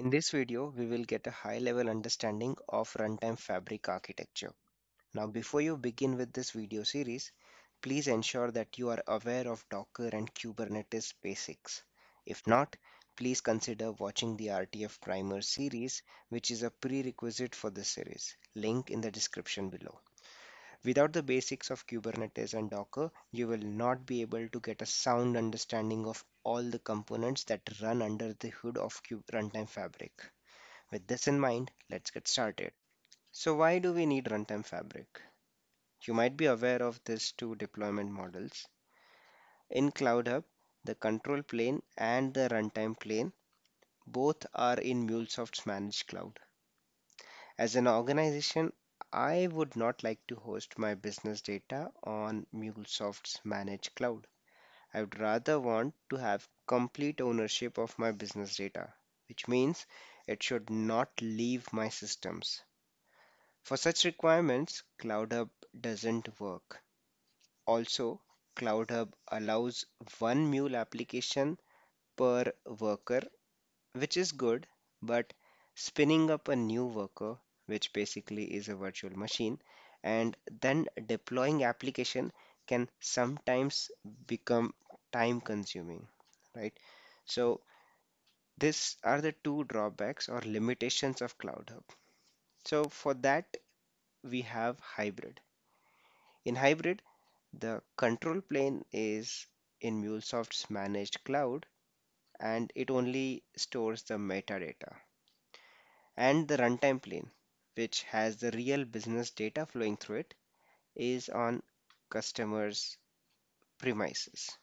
In this video, we will get a high-level understanding of Runtime Fabric architecture. Now, before you begin with this video series, please ensure that you are aware of Docker and Kubernetes basics. If not, please consider watching the RTF Primer series, which is a prerequisite for this series. Link in the description below. Without the basics of Kubernetes and Docker, you will not be able to get a sound understanding of all the components that run under the hood of Kube Runtime Fabric. With this in mind, let's get started. So why do we need Runtime Fabric? You might be aware of these two deployment models. In CloudHub, the control plane and the runtime plane both are in MuleSoft's managed cloud. As an organization, I would not like to host my business data on MuleSoft's managed cloud. I would rather want to have complete ownership of my business data, which means it should not leave my systems. For such requirements, CloudHub doesn't work. Also, CloudHub allows one Mule application per worker, which is good, but spinning up a new worker which basically is a virtual machine, and then deploying application can sometimes become time consuming, right? So these are the two drawbacks or limitations of CloudHub. So for that, we have hybrid. In hybrid, the control plane is in MuleSoft's managed cloud and it only stores the metadata. And the runtime plane which has the real business data flowing through it, is on customers' premises.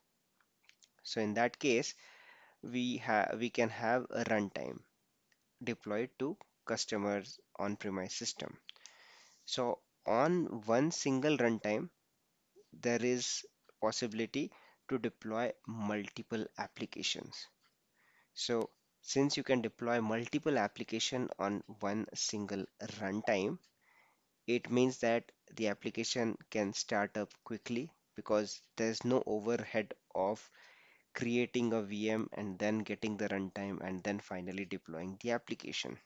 So in that case, we have we can have a runtime deployed to customers on-premise system. So on one single runtime, there is possibility to deploy multiple applications. So since you can deploy multiple application on one single runtime, it means that the application can start up quickly because there's no overhead of creating a VM and then getting the runtime and then finally deploying the application.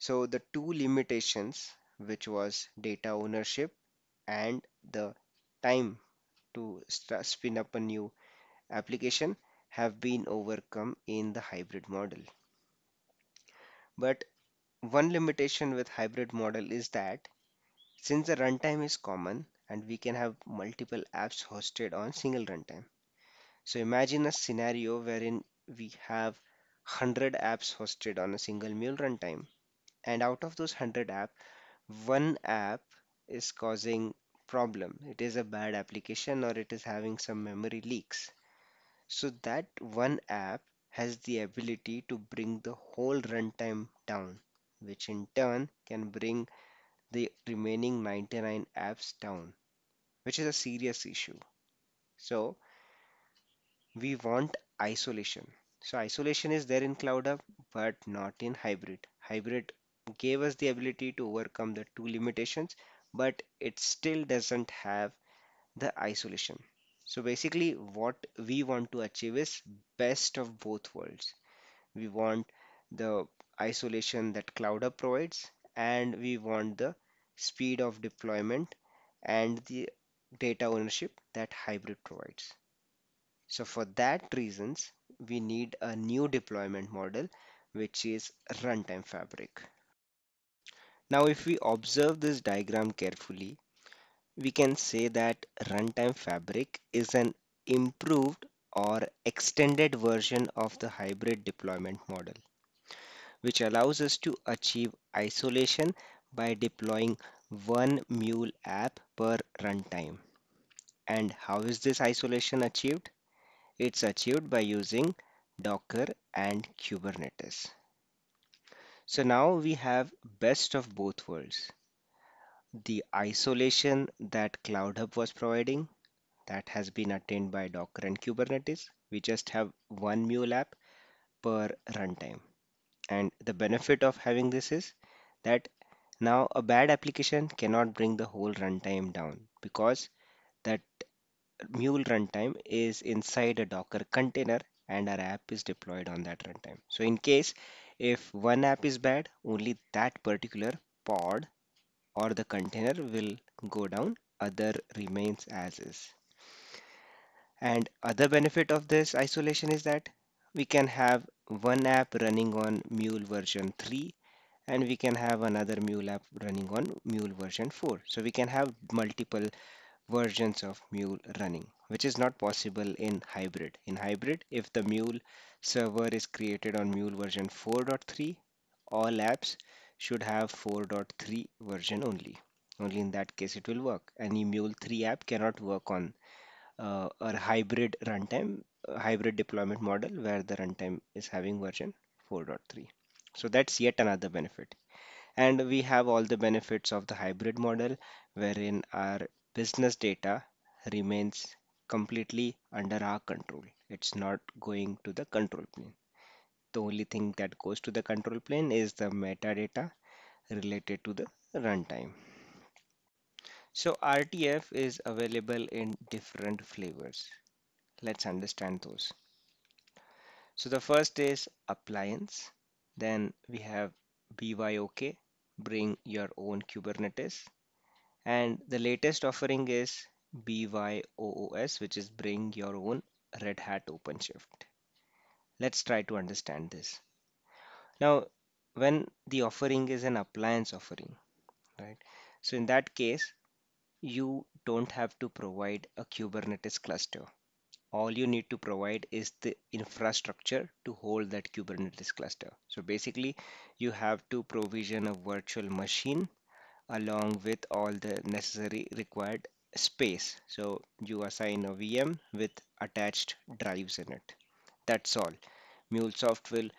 So the two limitations, which was data ownership and the time to spin up a new application, have been overcome in the hybrid model. But one limitation with hybrid model is that since the runtime is common and we can have multiple apps hosted on single runtime. So imagine a scenario wherein we have 100 apps hosted on a single mule runtime and out of those 100 app one app is causing problem. It is a bad application or it is having some memory leaks. So that one app has the ability to bring the whole runtime down, which in turn can bring the remaining 99 apps down, which is a serious issue. So we want isolation. So isolation is there in CloudHub, but not in hybrid. Hybrid gave us the ability to overcome the two limitations, but it still doesn't have the isolation. So basically what we want to achieve is best of both worlds. We want the isolation that CloudHub provides and we want the speed of deployment and the data ownership that hybrid provides. So for that reasons, we need a new deployment model, which is runtime fabric. Now, if we observe this diagram carefully, we can say that runtime fabric is an improved or extended version of the hybrid deployment model, which allows us to achieve isolation by deploying one mule app per runtime. And how is this isolation achieved? It's achieved by using Docker and Kubernetes. So now we have best of both worlds the isolation that CloudHub was providing that has been attained by Docker and Kubernetes. We just have one mule app per runtime. And the benefit of having this is that now a bad application cannot bring the whole runtime down because that mule runtime is inside a Docker container and our app is deployed on that runtime. So in case If one app is bad, only that particular pod or the container will go down, other remains as is. And other benefit of this isolation is that we can have one app running on Mule version 3 and we can have another Mule app running on Mule version 4. So we can have multiple versions of Mule running, which is not possible in hybrid. In hybrid, if the Mule server is created on Mule version 4.3, all apps should have 4.3 version only. Only in that case it will work. Any Mule 3 app cannot work on uh, a hybrid runtime, hybrid deployment model where the runtime is having version 4.3. So that's yet another benefit. And we have all the benefits of the hybrid model wherein our business data remains completely under our control. It's not going to the control plane. The only thing that goes to the control plane is the metadata related to the runtime. So RTF is available in different flavors. Let's understand those. So the first is appliance. Then we have BYOK, bring your own Kubernetes. And the latest offering is BYOOS, which is bring your own Red Hat OpenShift. Let's try to understand this. Now, when the offering is an appliance offering, right? So in that case, you don't have to provide a Kubernetes cluster. All you need to provide is the infrastructure to hold that Kubernetes cluster. So basically, you have to provision a virtual machine along with all the necessary required space. So you assign a VM with attached drives in it. That's all. MuleSoft will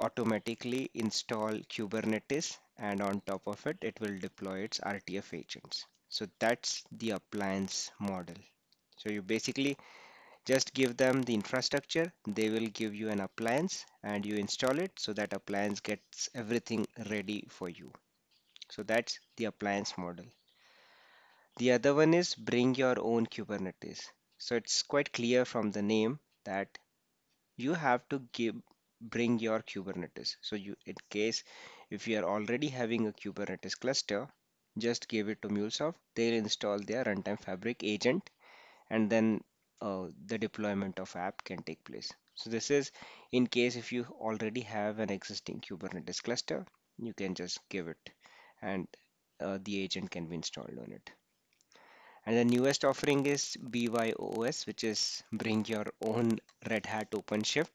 automatically install Kubernetes and on top of it, it will deploy its RTF agents. So that's the appliance model. So you basically just give them the infrastructure, they will give you an appliance and you install it so that appliance gets everything ready for you. So that's the appliance model. The other one is bring your own Kubernetes. So it's quite clear from the name that you have to give bring your Kubernetes. So you in case if you are already having a Kubernetes cluster, just give it to MuleSoft. They'll install their runtime fabric agent and then uh, the deployment of app can take place. So this is in case if you already have an existing Kubernetes cluster, you can just give it and uh, the agent can be installed on it. And the newest offering is BYOOS, which is bring your own Red Hat OpenShift.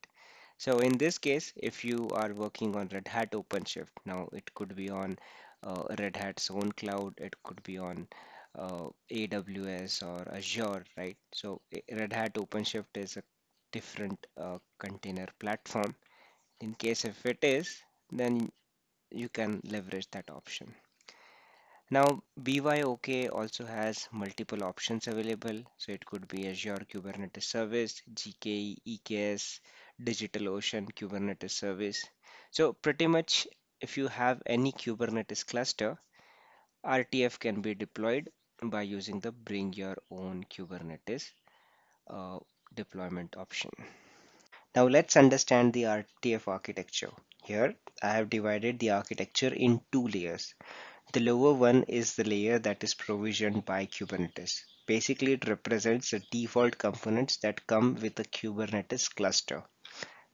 So in this case, if you are working on Red Hat OpenShift, now it could be on uh, Red Hat's own cloud, it could be on uh, AWS or Azure, right? So Red Hat OpenShift is a different uh, container platform. In case if it is, then you can leverage that option. Now BYOK also has multiple options available. So it could be Azure Kubernetes Service, GKE, EKS, DigitalOcean Kubernetes Service. So pretty much if you have any Kubernetes cluster, RTF can be deployed by using the bring your own Kubernetes uh, deployment option. Now let's understand the RTF architecture. Here I have divided the architecture in two layers. The lower one is the layer that is provisioned by Kubernetes. Basically, it represents the default components that come with a Kubernetes cluster.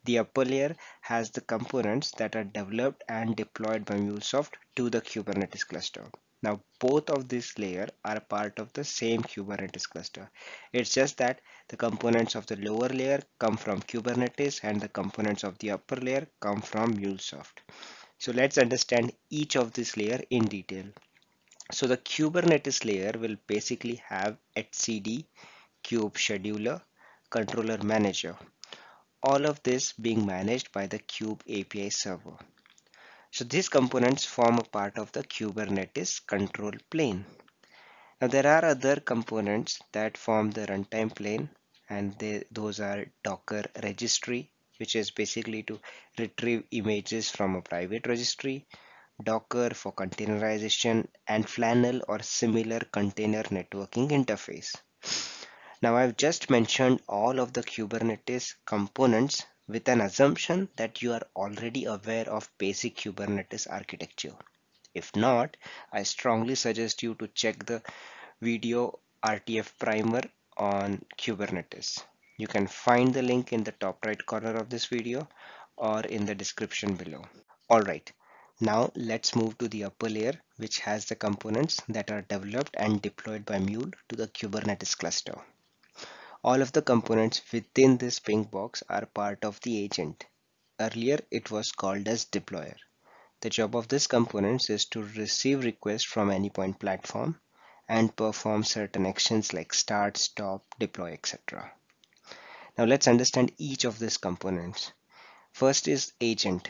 The upper layer has the components that are developed and deployed by MuleSoft to the Kubernetes cluster. Now, both of these layers are part of the same Kubernetes cluster. It's just that the components of the lower layer come from Kubernetes and the components of the upper layer come from MuleSoft. So let's understand each of this layer in detail. So the Kubernetes layer will basically have etcd, kube scheduler, controller manager. All of this being managed by the kube API server. So these components form a part of the Kubernetes control plane. Now there are other components that form the runtime plane and they, those are Docker registry, which is basically to retrieve images from a private registry, Docker for containerization, and Flannel or similar container networking interface. Now I've just mentioned all of the Kubernetes components with an assumption that you are already aware of basic Kubernetes architecture. If not, I strongly suggest you to check the video RTF primer on Kubernetes. You can find the link in the top right corner of this video or in the description below. Alright, now let's move to the upper layer which has the components that are developed and deployed by Mule to the Kubernetes cluster. All of the components within this pink box are part of the agent. Earlier it was called as deployer. The job of this components is to receive requests from Anypoint platform and perform certain actions like start, stop, deploy, etc. Now let's understand each of these components. First is agent.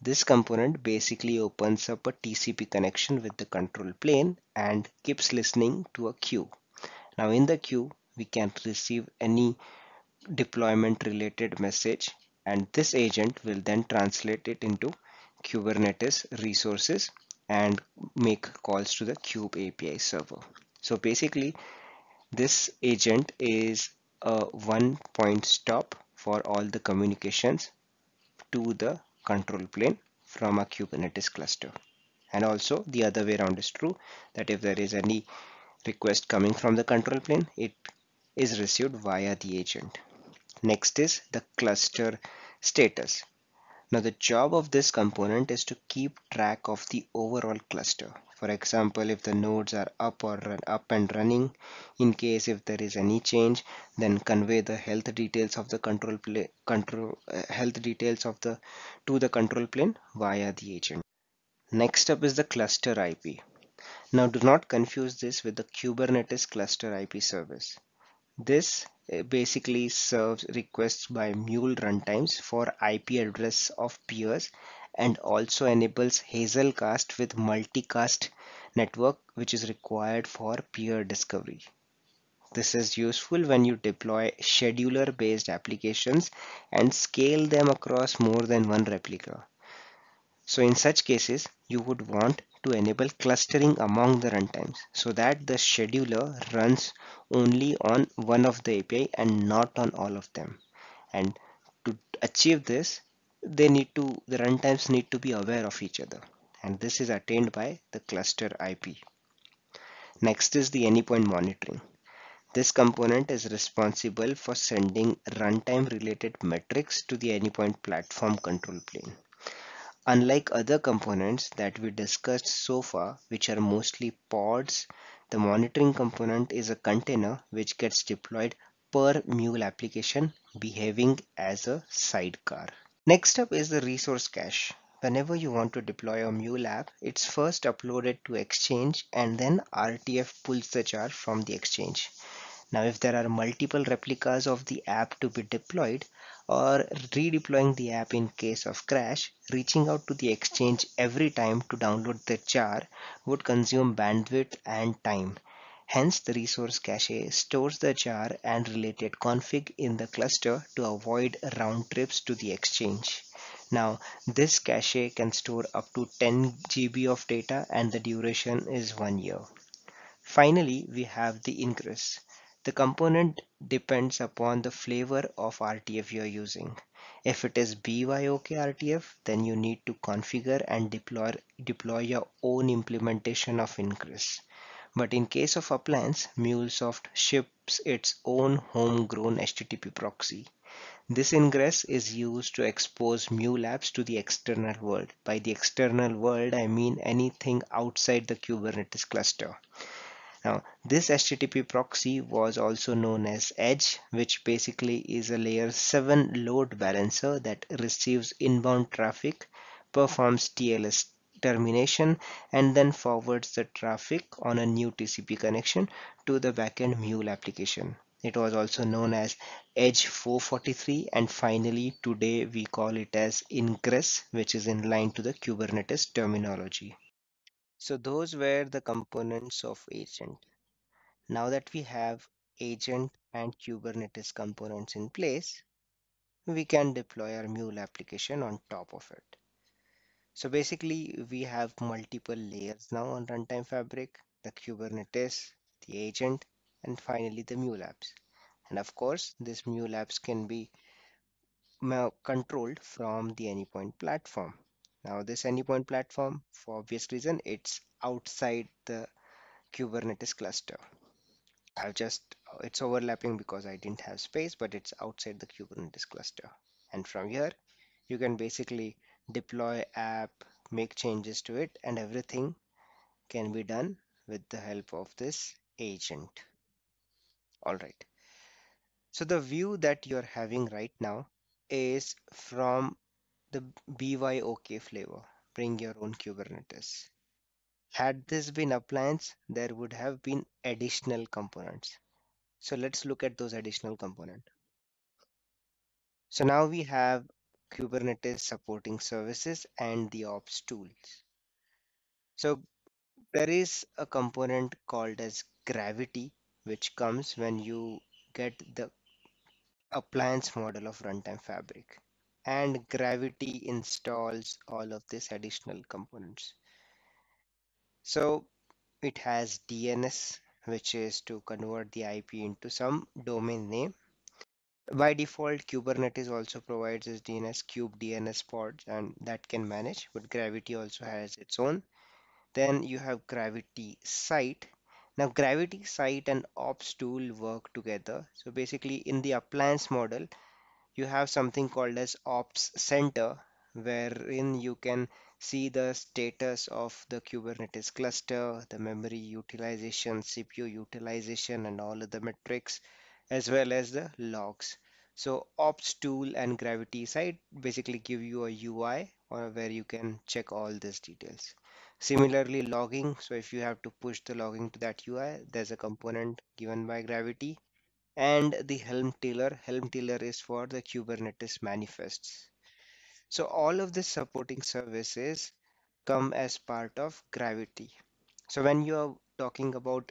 This component basically opens up a TCP connection with the control plane and keeps listening to a queue. Now in the queue, we can receive any deployment related message and this agent will then translate it into Kubernetes resources and make calls to the Kube API server. So basically this agent is a one point stop for all the communications to the control plane from a Kubernetes cluster. And also the other way around is true that if there is any request coming from the control plane, it is received via the agent. Next is the cluster status. Now the job of this component is to keep track of the overall cluster. For example, if the nodes are up or run up and running, in case if there is any change, then convey the health details of the control plane, control uh, health details of the to the control plane via the agent. Next up is the cluster IP. Now do not confuse this with the Kubernetes cluster IP service. This uh, basically serves requests by mule runtimes for IP address of peers and also enables Hazelcast with multicast network which is required for peer discovery. This is useful when you deploy scheduler based applications and scale them across more than one replica. So in such cases, you would want to enable clustering among the runtimes so that the scheduler runs only on one of the API and not on all of them. And to achieve this, they need to the runtimes need to be aware of each other and this is attained by the cluster IP. Next is the anypoint monitoring. This component is responsible for sending runtime related metrics to the anypoint platform control plane. Unlike other components that we discussed so far, which are mostly pods, the monitoring component is a container which gets deployed per mule application behaving as a sidecar. Next up is the resource cache. Whenever you want to deploy a mule app, it's first uploaded to Exchange and then RTF pulls the jar from the Exchange. Now, if there are multiple replicas of the app to be deployed or redeploying the app in case of crash, reaching out to the exchange every time to download the jar would consume bandwidth and time. Hence, the resource cache stores the jar and related config in the cluster to avoid round trips to the exchange. Now, this cache can store up to 10 GB of data and the duration is one year. Finally, we have the ingress. The component depends upon the flavor of RTF you're using. If it is BYOK RTF, then you need to configure and deploy, deploy your own implementation of Ingress. But in case of appliance, MuleSoft ships its own homegrown HTTP proxy. This ingress is used to expose Mule apps to the external world. By the external world, I mean anything outside the Kubernetes cluster. Now, this HTTP proxy was also known as Edge, which basically is a layer 7 load balancer that receives inbound traffic, performs TLS termination, and then forwards the traffic on a new TCP connection to the backend Mule application. It was also known as Edge 443 and finally today we call it as Ingress which is in line to the Kubernetes terminology. So those were the components of agent. Now that we have agent and Kubernetes components in place, we can deploy our Mule application on top of it. So basically we have multiple layers now on Runtime Fabric, the Kubernetes, the agent, and finally the Mule apps. And of course, these Mule apps can be controlled from the Anypoint platform. Now, this Anypoint platform, for obvious reason, it's outside the Kubernetes cluster. I've just, it's overlapping because I didn't have space, but it's outside the Kubernetes cluster. And from here, you can basically deploy app, make changes to it, and everything can be done with the help of this agent. All right. So the view that you're having right now is from the BYOK flavor, bring your own Kubernetes. Had this been appliance, there would have been additional components. So let's look at those additional components. So now we have Kubernetes supporting services and the ops tools. So there is a component called as gravity, which comes when you get the appliance model of runtime fabric. And gravity installs all of these additional components. So it has DNS, which is to convert the IP into some domain name. By default, Kubernetes also provides this DNS kube DNS pods and that can manage, but Gravity also has its own. Then you have Gravity Site. Now Gravity Site and Ops tool work together. So basically in the appliance model, you have something called as Ops Center, wherein you can see the status of the Kubernetes cluster, the memory utilization, CPU utilization, and all of the metrics, as well as the logs. So Ops tool and Gravity Site basically give you a UI or where you can check all these details. Similarly, logging. So if you have to push the logging to that UI, there's a component given by Gravity and the Helm Tiller. Helm Tiller is for the Kubernetes manifests. So all of the supporting services come as part of Gravity. So when you are talking about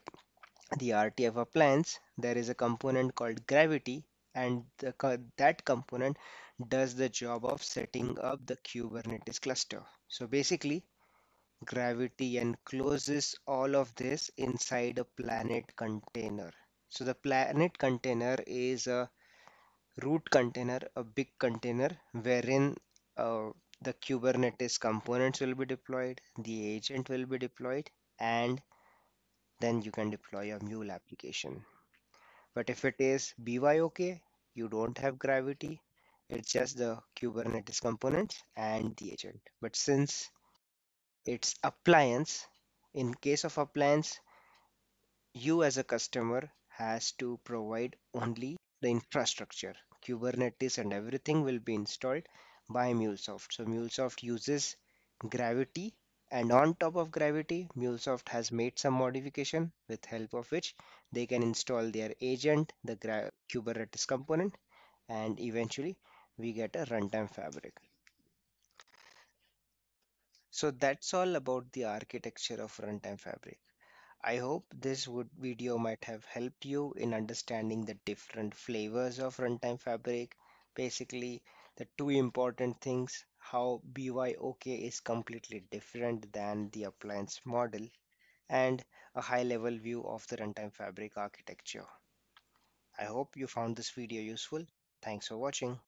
the RTF appliance, there is a component called Gravity, and the, that component does the job of setting up the Kubernetes cluster. So basically, Gravity encloses all of this inside a planet container. So the planet container is a root container, a big container wherein uh, the Kubernetes components will be deployed, the agent will be deployed, and then you can deploy a mule application. But if it is BYOK, you don't have Gravity, it's just the Kubernetes components and the agent. But since it's appliance, in case of appliance, you as a customer has to provide only the infrastructure. Kubernetes and everything will be installed by MuleSoft. So MuleSoft uses Gravity and on top of Gravity, MuleSoft has made some modification with help of which they can install their agent, the Gra Kubernetes component, and eventually we get a runtime fabric. So that's all about the architecture of runtime fabric. I hope this would video might have helped you in understanding the different flavors of runtime fabric. Basically, the two important things how BYOK is completely different than the appliance model and a high level view of the runtime fabric architecture. I hope you found this video useful. Thanks for watching.